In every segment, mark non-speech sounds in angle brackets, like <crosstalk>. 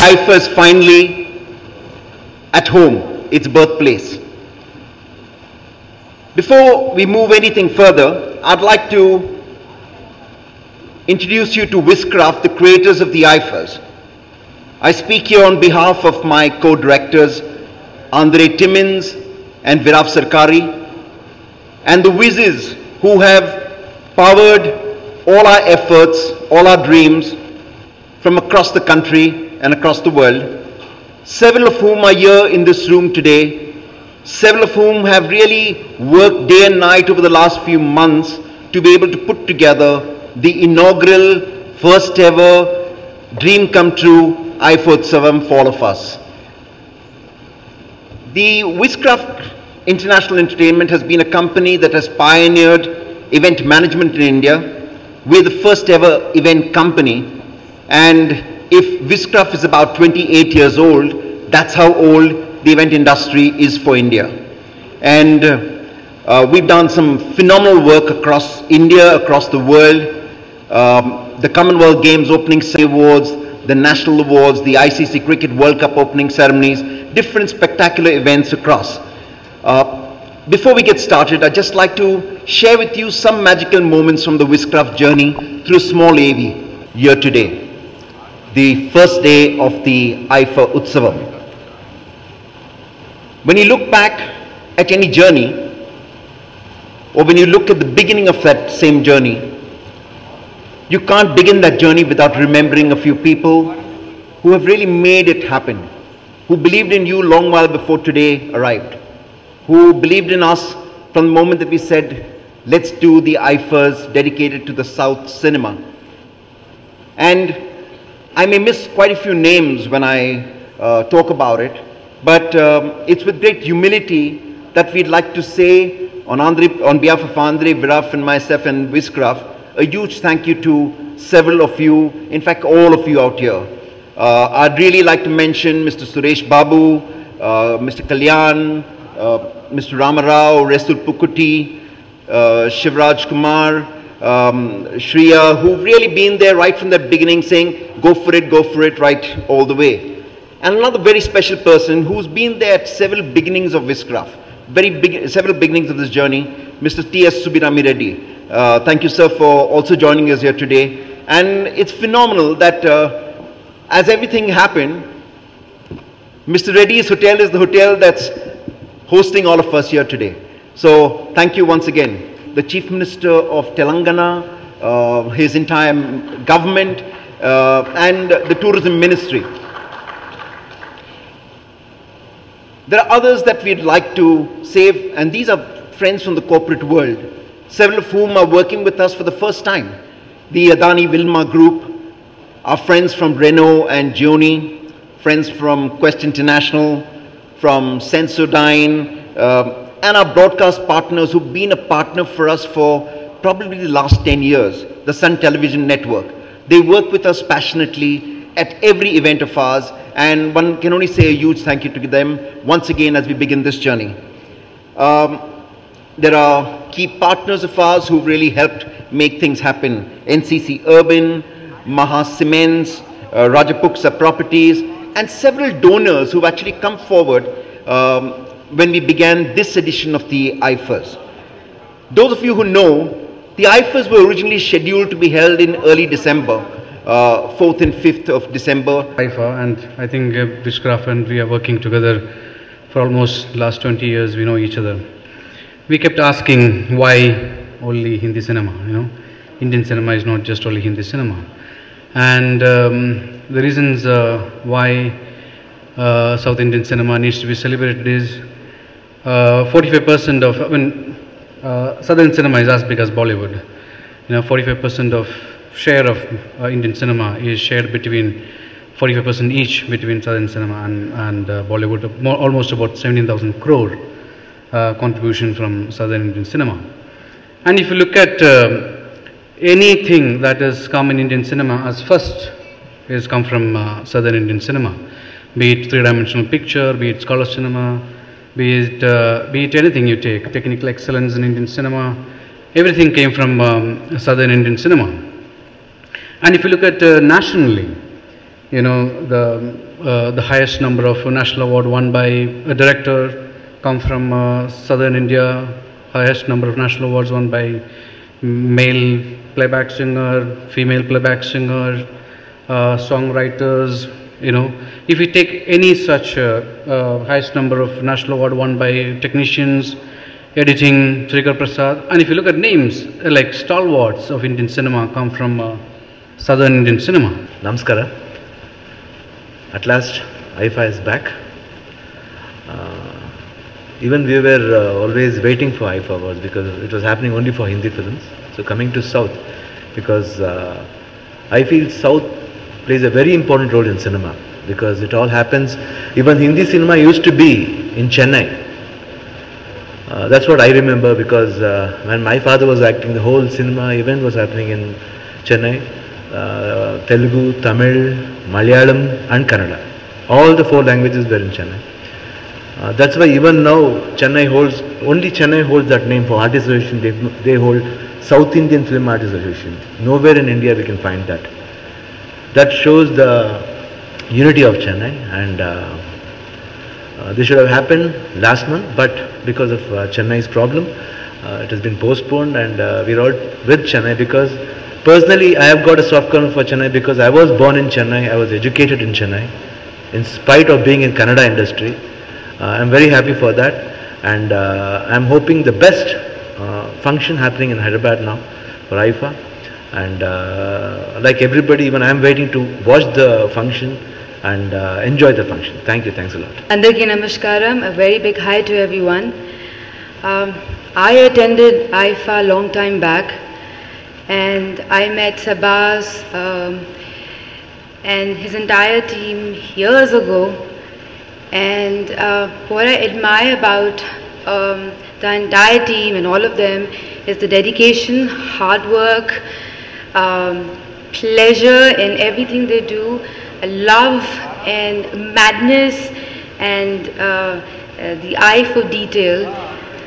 IIFA is finally at home, its birthplace. Before we move anything further, I'd like to introduce you to Wizcraft, the creators of the IIFAs. I speak here on behalf of my co-directors, Andre Timmins and Viraf Sarkari, and the Whizzes who have powered all our efforts, all our dreams from across the country and across the world, several of whom are here in this room today, several of whom have really worked day and night over the last few months to be able to put together the inaugural, first ever dream come true IIFA Utsavam for all of us. The Wizcraft International Entertainment has been a company that has pioneered event management in India. We're the first ever event company. And if Wizcraft is about 28 years old, that's how old the event industry is for India. And uh, we've done some phenomenal work across India, across the world. Um, the Commonwealth Games opening awards, the national awards, the ICC Cricket World Cup opening ceremonies, different spectacular events across. Uh, before we get started, I'd just like to share with you some magical moments from the Wizcraft journey through small AV year today, the first day of the IIFA Utsavam. When you look back at any journey, or when you look at the beginning of that same journey, you can't begin that journey without remembering a few people who have really made it happen, who believed in you long while before today arrived, who believed in us from the moment that we said, let's do the IIFAs dedicated to the South cinema. And I may miss quite a few names when I uh, talk about it, but um, it's with great humility that we'd like to say on, Andre, on behalf of Andre, Viraf and myself and Wizcraft, a huge thank you to several of you, in fact all of you out here. Uh, I'd really like to mention Mr. Suresh Babu, uh, Mr. Kalyan, uh, Mr. Ramarao, Resul Pookutty, uh, Shivraj Kumar, um, Shriya, who've really been there right from the beginning saying, go for it, go for it, right all the way. And another very special person who's been there at several beginnings of Wizcraft, very big, several beginnings of this journey, Mr. T.S. Subbarami Reddy. Uh, thank you, sir, for also joining us here today. And it's phenomenal that uh, as everything happened, Mr. Reddy's hotel is the hotel that's hosting all of us here today. So thank you once again. The Chief Minister of Telangana, uh, his entire government, uh, and the Tourism Ministry. There are others that we'd like to save, and these are friends from the corporate world, several of whom are working with us for the first time. The Adani Wilmar Group, our friends from Renault and Gionee, friends from Quest International, from Sensodyne, um, and our broadcast partners who've been a partner for us for probably the last 10 years, the Sun Television Network. They work with us passionately at every event of ours, and one can only say a huge thank you to them once again as we begin this journey. Um, there are key partners of ours who've really helped make things happen. NCC Urban, Maha Cements, uh, Rajapushpa Properties, and several donors who've actually come forward um, when we began this edition of the IIFAs. Those of you who know, the IIFAs were originally scheduled to be held in early December, uh, 4th and 5th of December. IIFA and I think uh, and we are working together for almost last 20 years, we know each other. We kept asking why only Hindi cinema, you know. Indian cinema is not just only Hindi cinema. And um, the reasons uh, why uh, South Indian cinema needs to be celebrated is 45% of, I mean, uh, Southern cinema is as big as Bollywood. You know, 45% of share of uh, Indian cinema is shared between 45% each between Southern cinema and, and uh, Bollywood, more, almost about 17,000 crore uh, contribution from Southern Indian cinema. And if you look at anything that has come in Indian cinema as first has come from uh, Southern Indian cinema, be it three-dimensional picture, be it color cinema, be it, uh, be it anything you take, technical excellence in Indian cinema, everything came from um, Southern Indian cinema. And if you look at uh, nationally, you know, the, uh, the highest number of national award won by a director come from uh, southern India, highest number of national awards won by male playback singer, female playback singer, uh, songwriters, you know. If we take any such uh, uh, highest number of national award won by technicians, editing, Srikar Prasad, and if you look at names, uh, like stalwarts of Indian cinema come from southern Indian cinema. Namaskara. At last, IIFA is back. Uh, even we were uh, always waiting for IIFA awards because it was happening only for Hindi films. So coming to South, because uh, I feel South plays a very important role in cinema because it all happens. Even Hindi cinema used to be in Chennai. Uh, that's what I remember because uh, when my father was acting, the whole cinema event was happening in Chennai. Uh, Telugu, Tamil, Malayalam, and Kannada. All the four languages were in Chennai. Uh, that's why even now Chennai holds only Chennai holds that name for artist association. They, they hold South Indian Film Artist Association. Nowhere in India we can find that. That shows the unity of Chennai and. Uh, uh, this should have happened last month, but because of uh, Chennai's problem, uh, it has been postponed, and we're all with Chennai because personally I have got a soft corner for Chennai because I was born in Chennai, I was educated in Chennai, in spite of being in Kannada industry. I'm very happy for that, and I'm hoping the best function happening in Hyderabad now for IIFA, and uh, like everybody, even I'm waiting to watch the function and uh, enjoy the function. Thank you, thanks a lot. Andarki Namaskaram, a very big hi to everyone. Um, I attended IIFA a long time back and I met Sabbas um, and his entire team years ago. And uh, what I admire about um, the entire team and all of them is the dedication, hard work, um, pleasure in everything they do, love and madness and uh, uh, the eye for detail.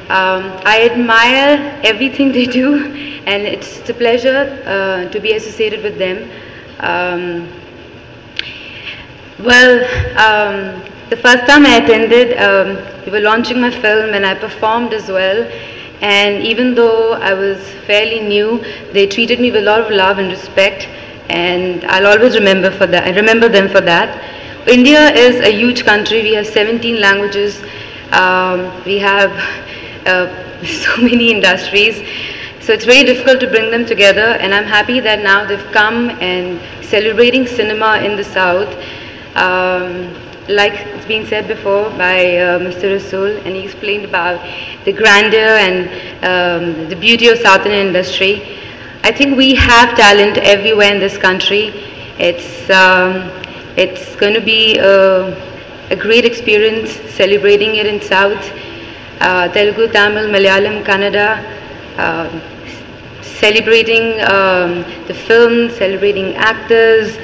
Um, I admire everything they do <laughs> and it's a pleasure uh, to be associated with them. Um, well, um, the first time I attended, um, we were launching my film and I performed as well. And even though I was fairly new, they treated me with a lot of love and respect. And I'll always remember for that. I remember them for that. India is a huge country. We have 17 languages. Um, we have uh, <laughs> so many industries. So it's very difficult to bring them together. And I'm happy that now they've come and celebrating cinema in the South. Um, like it's been said before by uh, Mr. Rasool, and he explained about the grandeur and um, the beauty of South Indian industry. I think we have talent everywhere in this country. It's um, it's going to be a, a, great experience celebrating it in South, uh, Telugu, Tamil, Malayalam, Kannada, uh, celebrating um, the film, celebrating actors,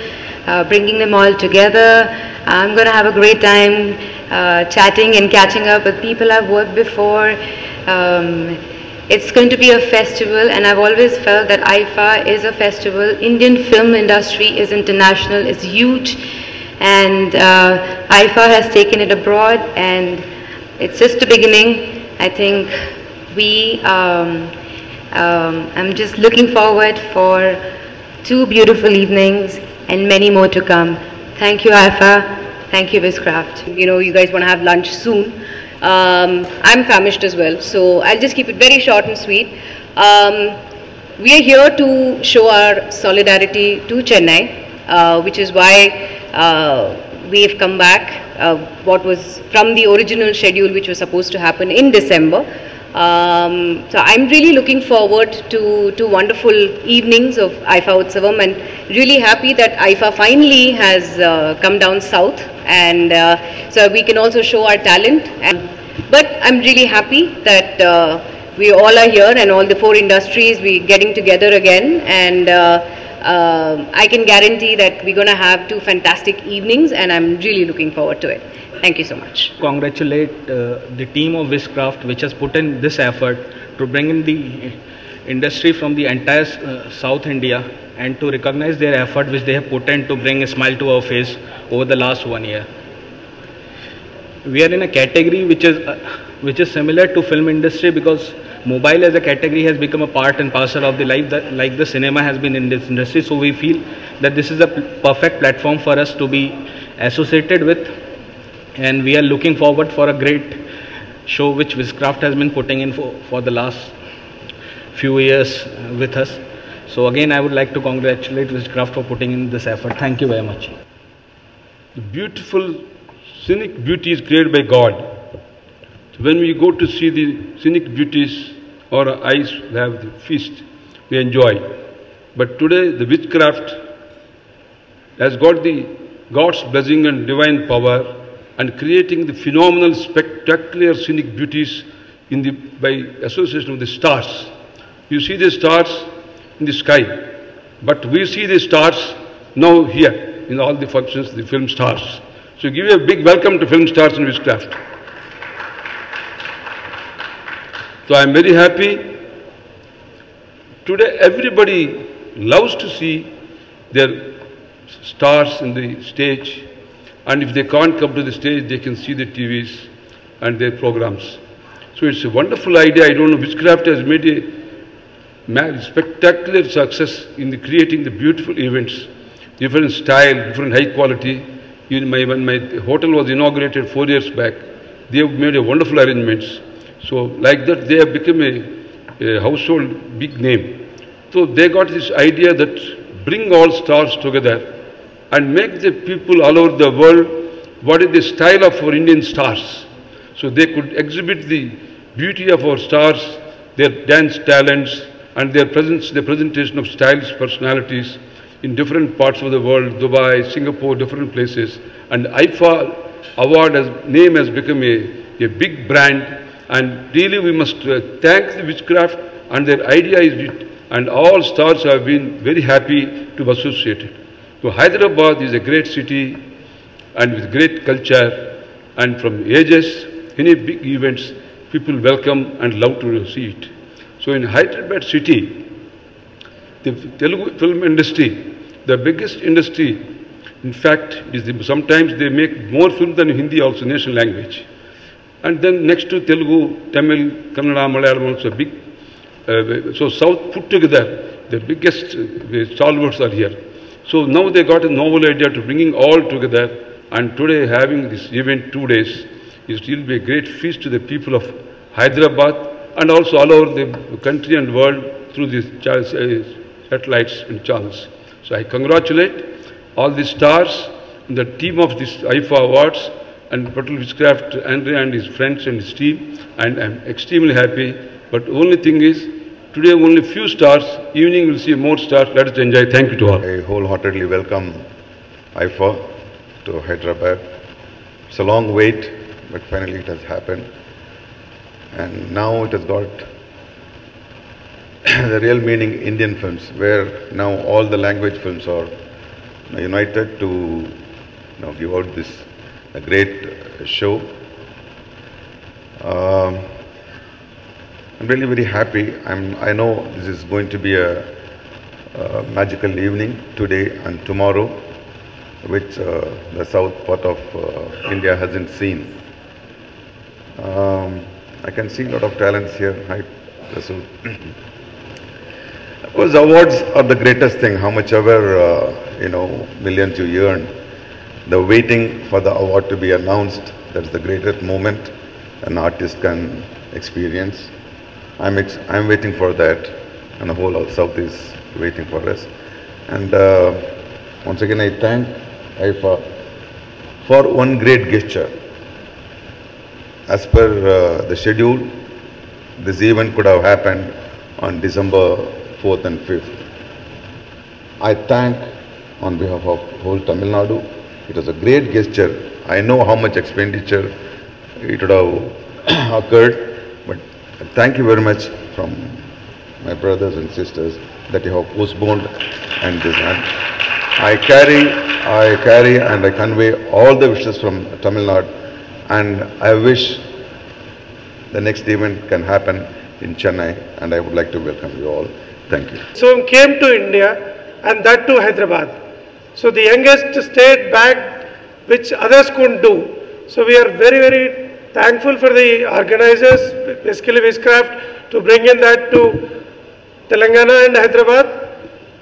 uh, bringing them all together. I'm going to have a great time uh, chatting and catching up with people I've worked before. Um, it's going to be a festival and I've always felt that IIFA is a festival. Indian film industry is international, it's huge and uh, IIFA has taken it abroad and it's just the beginning. I think we, um, um, I'm just looking forward for two beautiful evenings and many more to come. Thank you IIFA, thank you Wizcraft. You know, you guys want to have lunch soon. Um, I'm famished as well, so I'll just keep it very short and sweet. Um, we are here to show our solidarity to Chennai, uh, which is why uh, we have come back. Uh, what was from the original schedule, which was supposed to happen in December. Um, so I'm really looking forward to, to wonderful evenings of IIFA Utsavam and really happy that IIFA finally has uh, come down south and uh, so we can also show our talent. And, but I'm really happy that uh, we all are here and all the four industries we getting together again and uh, I can guarantee that we're going to have two fantastic evenings and I'm really looking forward to it. Thank you so much. Congratulate uh, the team of Wizcraft which has put in this effort to bring in the industry from the entire uh, South India and to recognize their effort which they have put in to bring a smile to our face over the last one year. We are in a category which is uh, which is similar to film industry because mobile as a category has become a part and parcel of the life that like the cinema has been in this industry. So we feel that this is a perfect platform for us to be associated with and we are looking forward for a great show which Wizcraft has been putting in for, for the last few years uh, with us. So again, I would like to congratulate Wizcraft for putting in this effort. Thank you very much. The beautiful scenic beauty is created by God. So when we go to see the scenic beauties, our eyes have the feast, we enjoy. But today, the Wizcraft has got the God's blessing and divine power and creating the phenomenal, spectacular scenic beauties in the, by association with the stars. You see the stars in the sky, but we see the stars now here in all the functions, the film stars. So give a big welcome to film stars and Wizcraft. So I am very happy. Today everybody loves to see their stars in the stage and if they can't come to the stage they can see the TVs and their programs. So it's a wonderful idea. I don't know, Wizcraft has made a spectacular success in the creating the beautiful events, different style, different high quality. Even my, when my hotel was inaugurated four years back, they have made a wonderful arrangements. So like that, they have become a, a household big name. So they got this idea that bring all stars together and make the people all over the world what is the style of our Indian stars. So they could exhibit the beauty of our stars, their dance talents, and their presence, the presentation of stylish personalities in different parts of the world, Dubai, Singapore, different places. And IFA award as name has become a, a big brand and really we must uh, thank the Wizcraft and their idea is it and all stars have been very happy to be associated. So Hyderabad is a great city and with great culture and from ages, any big events, people welcome and love to see it. So in Hyderabad city, the Telugu film industry, the biggest industry, in fact, is the, sometimes they make more film than Hindi also, national language. And then next to Telugu, Tamil, Kannada, Malayalam also big. Uh, so South put together, the biggest uh, stalwarts are here. So now they got a novel idea to bringing all together and today having this event two days, it will be a great feast to the people of Hyderabad and also all over the country and world through these satellites and channels. So I congratulate all the stars in the team of this IIFA Awards and Patel Wizcraft, Andrea and his friends and his team and I'm extremely happy. But only thing is, today only few stars, evening we'll see more stars. Let us enjoy. Thank you to all. I wholeheartedly welcome IIFA to Hyderabad. It's a long wait, but finally it has happened. And now it has got <coughs> the real meaning Indian films, where now all the language films are united to you know, give out this a great uh, show. Um, I'm really very happy. I'm, I know this is going to be a, a magical evening today and tomorrow, which uh, the south part of uh, India hasn't seen. Um, I can see a lot of talents here. Hi, Rasul. of course, awards are the greatest thing. How much ever uh, you know millions you earn, the waiting for the award to be announced. That's the greatest moment an artist can experience. I'm ex I'm waiting for that, and the whole of South is waiting for us. And uh, once again, I thank IIFA for one great gesture. As per uh, the schedule, this event could have happened on December 4th and 5th. I thank on behalf of whole Tamil Nadu. It was a great gesture. I know how much expenditure it would have <clears throat> occurred, but thank you very much from my brothers and sisters that you have postponed and this. And I carry, I carry and I convey all the wishes from Tamil Nadu and I wish the next event can happen in Chennai, and I would like to welcome you all. Thank you. So came to India and that to Hyderabad. So the youngest state back which others couldn't do. So we are very, very thankful for the organizers, basically Wizcraft, to bring in that to Telangana and Hyderabad.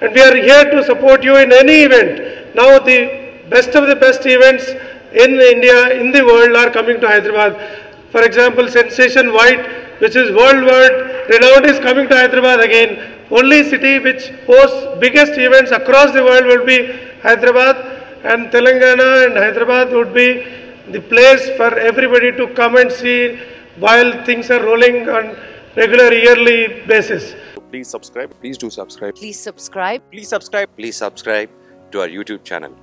And we are here to support you in any event. Now the best of the best events in India, in the world are coming to Hyderabad. For example, Sensation White, which is worldwide renowned, is coming to Hyderabad again. Only city which hosts biggest events across the world will be Hyderabad and Telangana and Hyderabad would be the place for everybody to come and see while things are rolling on regular yearly basis. Please subscribe. Please do subscribe. Please subscribe. Please subscribe. Please subscribe to our YouTube channel.